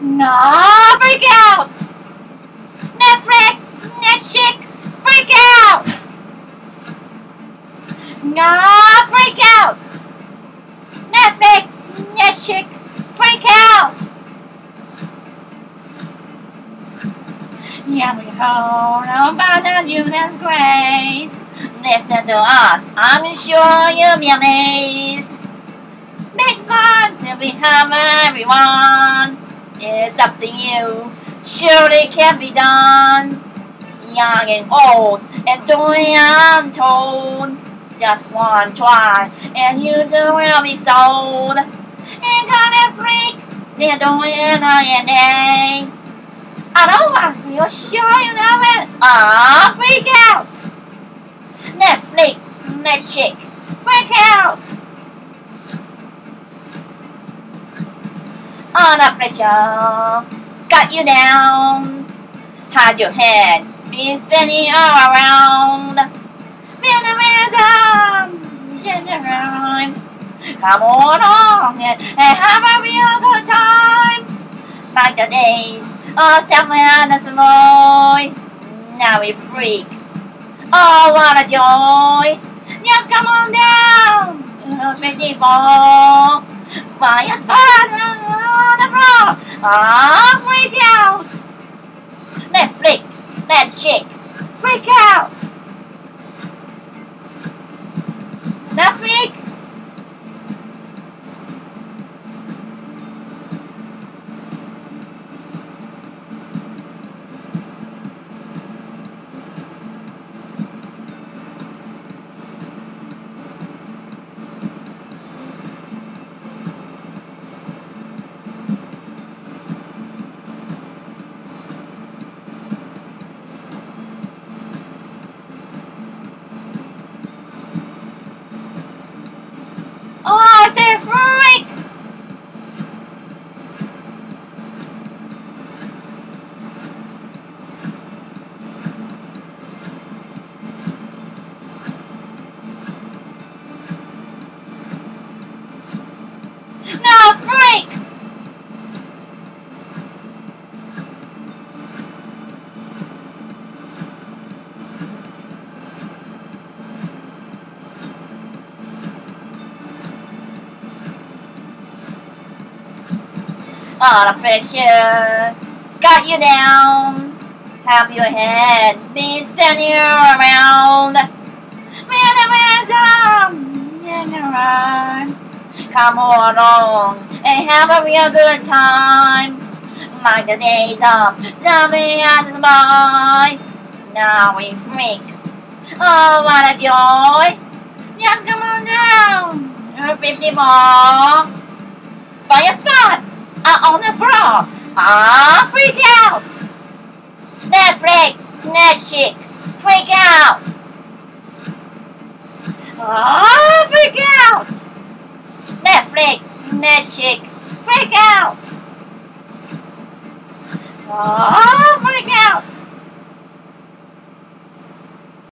No, freak out! Netflix, Netchick, freak out! No, freak out! Netflix, Netchick, freak out! Yeah, we hold about the union's grace. Listen to us, I'm sure you'll be amazed. Make fun to become everyone. Up to you. Surely can be done. Young and old and doing untold. Just one try and you do will be sold. Ain't gonna freak. They're doing it night and day. Otherwise, we'll show you know it. Ah, freak out. Netflix, Netchick, Under pressure, got you down. Hide your head, be spinning all around. Minimalism, genuine. Come on along and, and have a real good time. Like the days of self-awareness boy. Now we freak. Oh, what a joy! Yes, come on down! Uh, 54! Buy a on floor! Ah, freak out! That chick! Freak out! All the pressure got you down. Have your head be spinning around. Come on along and have a real good time. Like the days of Zombie and the boy. Now we freak. Oh, what a joy. Just come on down. 54. Find a spot uh, on the floor. Ah, freak out. Netflix, Netchick, freak out. Ah, freak out. Netflix, Netchick, freak out. Ah, freak